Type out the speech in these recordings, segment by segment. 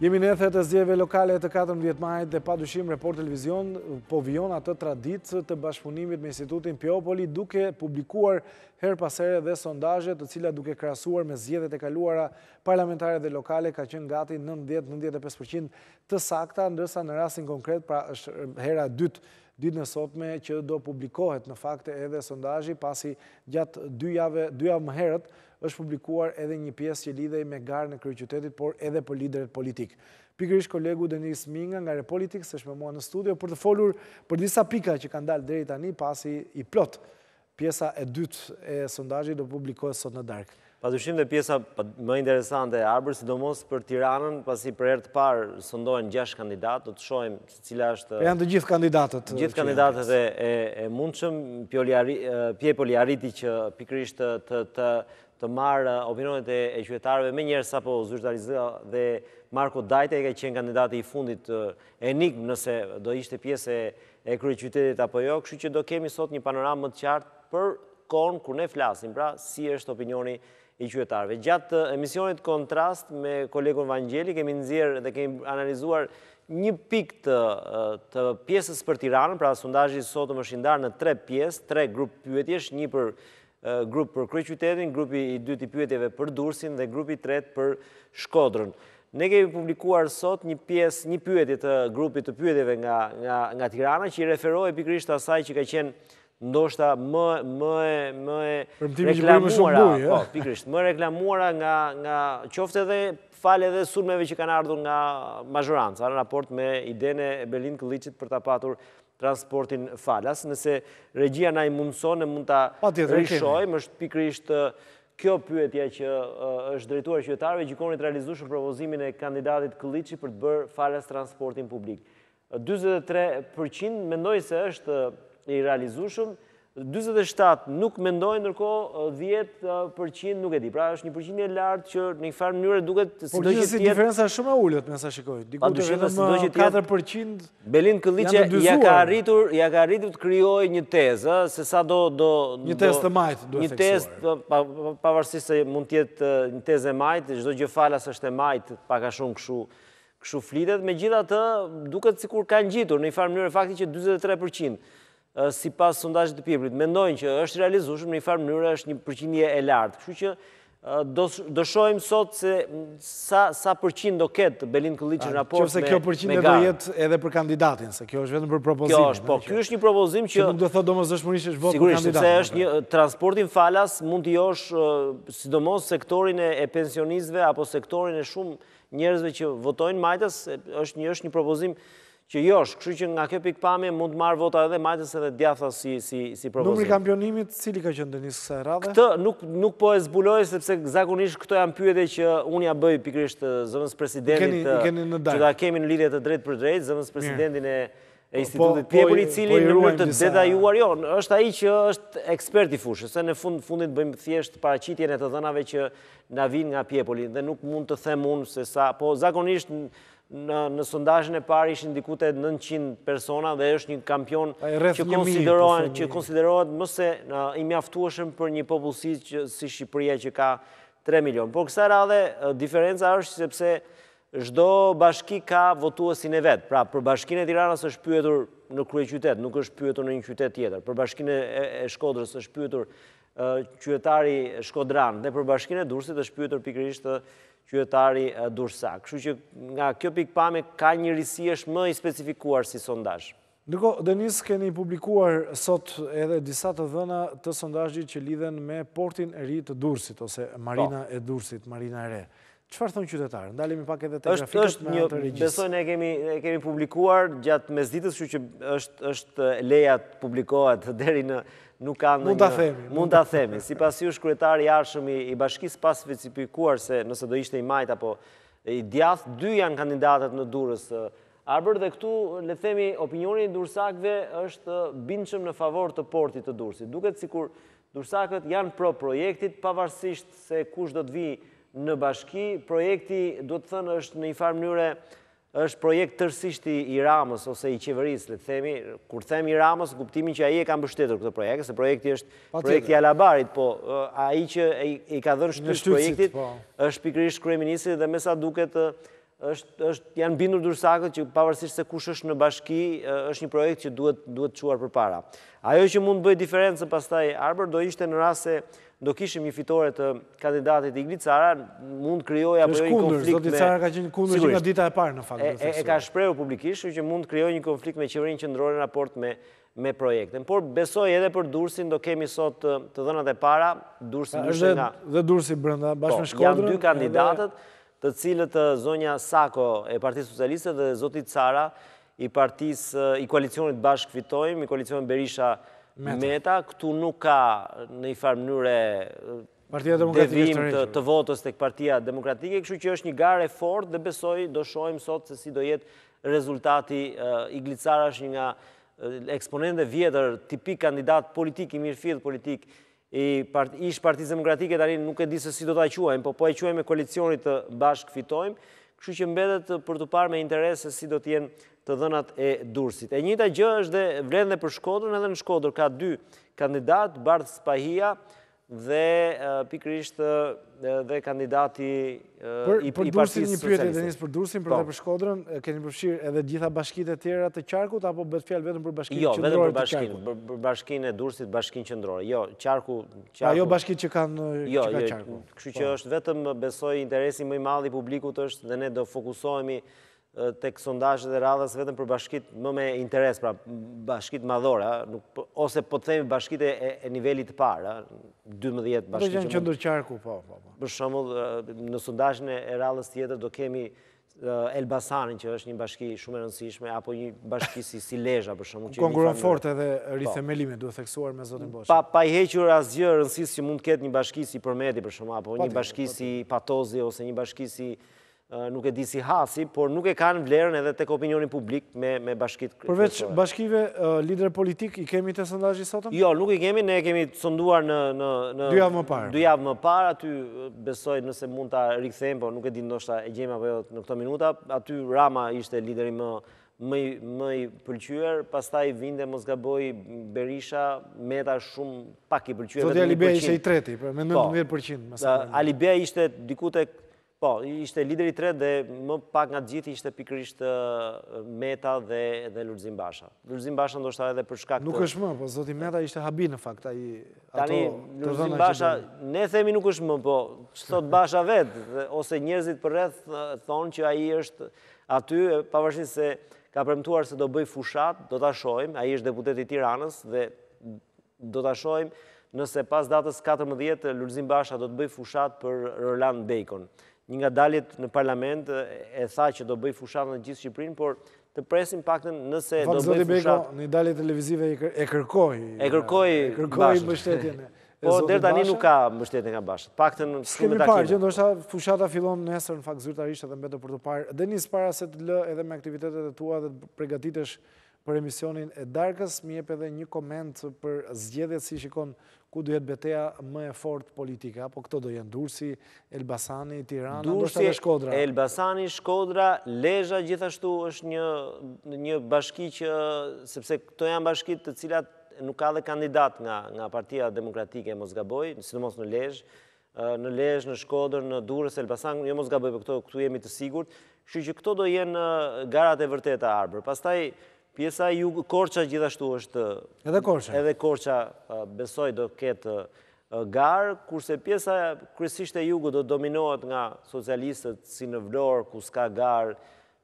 Jemi në ethet e zgjedhjeve lokale të 14 majit dhe pa dyshim Report Televizion po vijon atë traditë të bashkëpunimit me institutin Piepoli duke publikuar herë pas here dhe sondazhe të cilat duke krahasuar me zgjedhjet e kaluara parlamentare dhe lokale kanë qenë gati 90-95% të sakta ndërsa në rastin konkret pra është hera e dytë ditën e sotme që do publikohet në fakt edhe sondazhi pasi gjatë dy javë, dy javë më herët, është publikuar edhe një pjesë që lidhej me garën e kryeqytetit, por edhe për liderët politikë. Pikërisht kolegu Denis Minga nga Repolitics është me mua në studio për të folur për disa pika që kanë dalë deri tani pasi i plotë pjesa e dytë e sondazhit do publikohet sot në darkë. Pa dyshim dhe pjesa më interesante, Arbër, sidomos për Tiranën, pasi për herë të parë sondohen 6 kandidatë, do të shohim se cila është... Janë të gjithë kandidatët. Të gjithë kandidatët e mundshëm, Piepoli arriti që pikërisht të marrë opinionet e qytetarëve menjëherë sapo u zyrtarizua dhe Marko Dajti, ai ka qenë kandidati i fundit enigmë nëse do ishte pjesë e kryeqytetit apo jo, kështu që do kemi sot një panoramë më të qartë për kohën kur ne flasim, pra si është opinioni i qytetarëve. Gjatë emisionit Kontrast me kolegun Vangjeli kemi nxjerrë dhe kemi analizuar një pikë të, të pjesës për Tiranën, pra sondazhi i sotëm është i ndarë në tre pjesë, tre grup pyetjesh, një për grup për kryeqytetin, grupi i dytë i pyetjeve për Durrësin dhe grupi i tretë për Shkodrën. Ne kemi publikuar sot një pjesë, një pyetje të grupit të pyetjeve nga nga nga Tirana që i referohej pikërisht asaj që ka qenë ndoshta më më e më e reklamuara, po, pikërisht, më e reklamuara nga nga qoftë edhe falë edhe sulmeve që kanë ardhur nga mazhoranca në raport me idenë e Belind Këlliçit për ta patur transportin falas, nëse regjia na i mundëson e mund ta rishohim, është pikërisht kjo pyetja që u është drejtuar qytetarëve, gjykoni të realizueshëm propozimin e kandidatit Këlliçi për të bërë falas transportin publik. Dyzet e tre për qind mendojnë se është i realizueshëm, dyzet e shtatë nuk mendojnë, ndërkohë dhjetë për qind nuk e di. Pra është një përqindje e lartë që në një farë mënyrë duket sido që të jetë... Po diferenca është shumë e ulët, me sa shikoj. Diku te vetëm sido që të jetë... 4 për qind... Belind Këlliçi, ia ka arritur, ia ka arritur të krijojë një tezë, se sado... Një tezë të majtë, duhet theksuar. Një tezë, pavarësisht se mund të jetë një tezë e majtë, çdo gjë falas është e majtë, pak a shumë kështu Kështu flitet, megjithatë, duket sikur ka ngjitur në një farë mënyre, fakti që 43 për qind, sipas sondazhit të Piepolit, mendojnë që është i realizueshëm në një farë mënyre është një përqindje e lartë. Kështu që do shohim sot se sa përqind do ketë Belind Këlliçi në raport me garën. Nëse kjo përqindje do jetë edhe për kandidatin, se kjo është vetëm për propozim. Kjo është, po, kjo është një propozim që... Që nuk do të thotë domosdoshmërisht është votë për kandidatin. Sigurisht, se është një transport falas, mund të joshë sidomos sektorin e pensionistëve, apo sektorin e shumë njerëzve që votojnë majtas, është një është një propozim që josh, kështu që nga kjo pikëpamje mund të marrë vota edhe majtas edhe djathtas si, si, si propozim. Numri kampionimit, cili ka qënë Denis kësaj radhe? Këtë nuk, nuk po e zbuloj, sepse zakonisht këto janë pyetje që unë ia bëj pikërisht zëvendëspresidentit, keni, keni që ta kemi në lidhje të drejtpërdrejtë, zëvendëspresidentin e, e institutit po, Piepoli, po, cili po në mënyrë të detajuar, jo, është ai që është ekspert i fushës, se në fund fundit bëjmë thjesht paraqitjen e të dhënave që na vijnë nga Piepoli dhe nuk mund të them unë se sa, po zakonisht në në sondazhin e parë ishin diku te 900 persona dhe është një kampion që konsiderohen që konsiderohet më se i mjaftueshëm për një popullsi si Shqipëria që ka 3 milion. Por kësaj radhe diferenca është sepse Çdo bashki ka votuesin e vet. Pra, për Bashkinë e Tiranës është pyetur në kryeqytet, nuk është pyetur në një qytet tjetër. Për Bashkinë e Shkodrës është pyetur qytetari shkodran dhe për Bashkinë e Durrësit është pyetur pikërisht qytetari durrsak. Kështu që nga kjo pikëpamje ka një risi është më i specifikuar si sondazh. Ndërkohë, Denis, keni publikuar sot edhe disa të dhëna të sondazhit që lidhen me portin e ri të Durrësit ose po. Marina e Durrësit, Marina e Re. Çfarë thonë qytetarët? Ndalemi pak edhe te grafikët me anë të regjisë. Besoj ne kemi e kemi publikuar gjatë mesditës, kështu që është është leja të publikohet deri në nuk ka ndonjë mund ta themi. Mund ta themi. Sipas jush kryetari i ardhshëm i bashkisë pa specifikuar se nëse do ishte i majtë apo i djathtë, dy janë kandidatët në Durrës Arbër dhe këtu le të themi opinioni i durrsakëve është bindshëm në favor të portit të Durrësit. Duket sikur durrsakët janë pro projektit pavarësisht se kush do të vijë në bashki. Projekti duhet thënë është në një farë mënyre është projekt tërësisht i Ramës ose i qeverisë, le të themi, kur them i Ramës, kuptimin që ai e ka mbështetur këtë projekt, se projekti është projekti i Alabarit, po ai që i ka dhënë shtysë projektit po. është pikërisht kryeministri dhe me sa duket Është, është, janë bindur durrsakët që pavarësisht se kush është në bashki, është një projekt që duhet, duhet çuar përpara. Ajo që mund të bëjë diferencën pastaj Arbër, do ishte në rast se do kishim një fitore të kandidatit Igli Cara, mund krijojë apo jo një konflikt me... Zoti Cara ka qenë kundër që nga dita e parë në fakt. E, e ka shprehur publikisht, që mund të krijojë një konflikt me qeverinë qendrore në raport me, me projektin. Por besoj edhe për Durrësin, do kemi sot të, të dhënat e para, Durrësi ndryshe nga... Dhe Durrësi brenda, bashkë po, me Shkodrën... Janë dy kandidatët, të cilët zonja Sako e Partisë Socialiste dhe zoti Cara i partisë i koalicionit Bashkë Fitojmë, i koalicionit Berisha Meta, këtu nuk ka në njëfarë mënyre devijim të votës tek Partia Demokratike, kështu që është një garë e fortë dhe besoj do shohim sot se si do jetë rezultati. Igli Cara është një nga eksponentët e vjetër, tipik kandidat politik, i mirëfilltë politik ish Partisë Demokratike tani nuk e di se si do ta quajmë, po po e quajmë koalicionit Bashkë Fitojmë, kështu që mbetet për t'u parë me interes se si do të jenë të dhënat e Durrësit. E njëjta gjë është dhe vlen edhe për Shkodrën, edhe në Shkodër ka dy kandidatë, Bardh Spahia dhe pikërisht dhe kandidati i Partisë Socialiste. Për Durrësin, një pyetje Denis, për Durrësin, po, dhe për Shkodrën, keni përfshirë edhe gjitha bashkitë e tjera të qarkut, apo bëhet fjalë vetëm për bashkinë, jo, qendrore të qarkut? Jo, vetëm për bashkinë, për bashkinë e Durrësit, bashkinë qendrore. Jo, qarku... A jo bashkitë që ka jo, jo, qarku? Kështu që, po, është vetëm, besoj, interesi më i madh i publikut është dhe ne do fokusohemi tek sondazhet e radhës vetëm për bashkitë më me interes, pra bashkitë madhore, po, ose po të themi bashkitë e nivelit të parë, 12 bashkitë që mund... Në qendër qarku, po, po, po. Për shembull, në sondazhin e radhës tjetër do kemi Elbasanin, që është një bashki shumë e rëndësishme, apo një bashki si, si Lezha, për shembull. Konkurron fort edhe, po, Rithemelimi, duhet theksuar me zotin Boçi. Pa, pa i hequr asgjë rëndësisë që mund të ketë një bashki si Përmeti, për shembull, apo një bashki si Patosi, ose një bashki si nuk e di si Hasi, por nuk e kanë vlerën edhe tek opinioni publik me bashkitë kryesore. Përveç bashkive, liderët politikë i kemi te sondazhi i sotëm? Jo, nuk i kemi, ne i kemi sonduar në... Dy javë më parë. Dy javë më parë, aty besoj nëse mund ta rikthejmë, por nuk e di ndoshta e gjejmë apo jo në këto minuta, aty Rama ishte lideri më i pëlqyer, pastaj vinte mos gaboj Berisha, Meta shumë pak i pëlqyer. Zoti Alibeaj ishte i treti, po, me 19%. Po. Alibeaj ishte diku te Po, ishte lideri i tretë dhe më pak nga të gjithë ishte pikërisht Meta dhe dhe Lulzim Basha. Lulzim Basha ndoshta edhe për shkak të Nuk është më, po zoti Meta ishte habi në fakt ai ato Tani Lulzim Basha, ne themi nuk është më, po ç'thotë Basha vet ose njerëzit përreth thonë që ai është aty pavarësisht se ka premtuar se do bëjë fushatë, do ta shohim, ai është deputeti i Tiranës dhe Do ta shohim nëse pas datës katërmbëdhjetë Lulzim Basha do të bëjë fushatë për Roland Bejkon. Një nga daljet në parlament e tha që do bëjë fushatë në gjithë Shqipërinë, por të presim paktën nëse do bëjë fushatë. Zoti Bejko, në një dalje televizive e kërkoi. E kërkoi Bashën. E kërkoi mbështetjen. Po deri tani nuk ka mbështetje nga Basha. Paktën shumë takime s'kemi parë që ndoshta fushata fillon nesër në fakt zyrtarisht edhe mbetet për t'u parë. Denis para se të lë edhe me aktivitetet e tua dhe të përgatitesh Për emisionin e darkës, më jep edhe një koment për zgjedhjet si i shikon ku do jetë beteja më e fortë politike, apo këto do jenë Durrësi, Elbasani, Tirana, ndoshta edhe Shkodra. Durrësi, Elbasani, Shkodra, Lezha gjithashtu është një një bashki që sepse këto janë bashki te të cilat nuk ka dhe kandidat nga nga Partia Demokratike, mos gaboj, sidomos në Lezhë, në Lezhë, në Shkodër, në Durrës, Elbasan, jo mos gaboj për këto, këtu jemi të sigurt. Kështu që këto do jenë garat e vërteta Arbër. Pastaj pjesa e jugut, Korça gjithashtu është edhe Korça. Edhe Korça besoj do ketë garë, kurse pjesa kryesisht e jugut do dominohet nga socialistët si në Vlorë ku s'ka garë,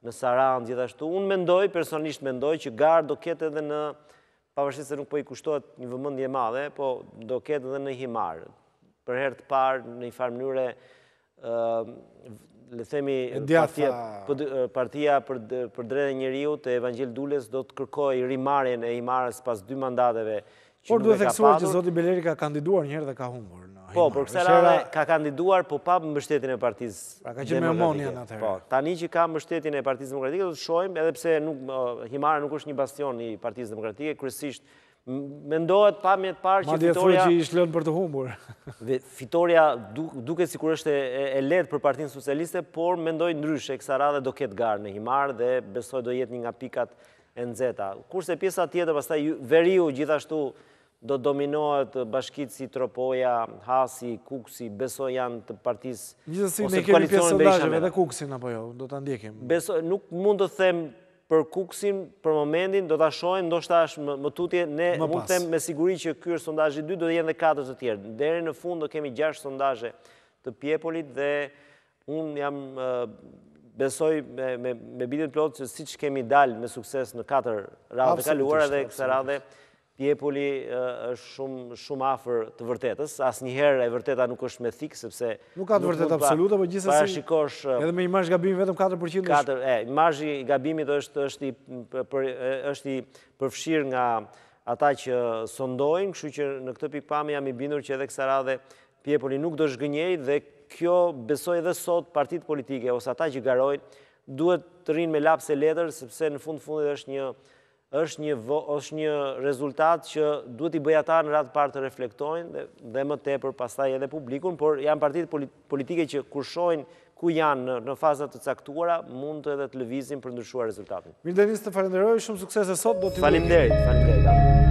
në Sarandë gjithashtu. Unë mendoj, personalisht mendoj që garë do ketë edhe në Pavarësisht se nuk po i kushtohet një vëmendje e madhe, po do ketë edhe në Himarë. Për herë të parë në një farë mënyre le themi partia për të drejtat e njeriut e Vangjel Dules do të kërkojë rimarrjen e Himarës pas dy mandateve që Por duhet theksuar që zoti Beleri ka kandiduar një herë dhe ka humbur në Po, por kësaj radhe ka kandiduar po pa mbështetjen e partisë Pra ka qenë me Omonian atëherë. Po, tani që ka mbështetjen e Partisë Demokratike, do të shohim edhe pse nuk Himara nuk është një bastion i Partisë Demokratike, kryesisht mendohet pamje të parë që fitorja që ish lënë për të humbur. Dhe fitorja duket sikur është e lehtë për Partinë Socialiste, por mendoj ndryshe, kësa radhe do ketë garë në Himarë dhe besoj do jetë një nga pikat e nxehta. Kurse pjesa tjetër, pastaj veriu gjithashtu Do dominohet bashkitë si Tropoja, Hasi, Kukësi, besoj janë të partisë ose të koalicionit Berisha-Meta. Gjithsesi ne kemi pjesë të sondazheve dhe Kukësin apo jo, do të ndjekim. Besoj, nuk mund të them për Kukësin për momentin, do ta shohim, ndoshta është më tutje, ne mund të them me siguri që ky është sondazhi i dytë, do të jenë dhe katër të tjerë. Deri në fund do kemi gjashtë sondazhe të Piepolit dhe unë jam besoj me bindjen e plotë që siç kemi dalë me sukses në katër radhët e kaluara dhe kësa radhe Piepoli është shumë shumë afër të vërtetës. Asnjëherë e vërteta nuk është me thikë sepse nuk ka të vërtetë absolute, por gjithsesi parashikon edhe me një marzh gabimi vetëm 4% është. Katër, e, marzhi i gabimit është është i për, është i përfshirë nga ata që sondojnë, kështu që në këtë pikëpamje jam i bindur që edhe kësaj radhe Piepoli nuk do zhgënjejë dhe kjo besoj edhe sot partitë politike ose ata që garojnë duhet të rrinë me laps e letër sepse në fund të fundit është një Është një është një rezultat që duhet t'i bëjë ata në radhë të parë të reflektojnë dhe, dhe më tepër pastaj edhe publikun, por janë partitë politike që kur shohin ku janë në, në faza të caktuara, mund të edhe të lëvizin për ndryshuar rezultatin. Mirë Denis, të falenderoj, shumë suksese sot, do t'i Faleminderit, faleminderit.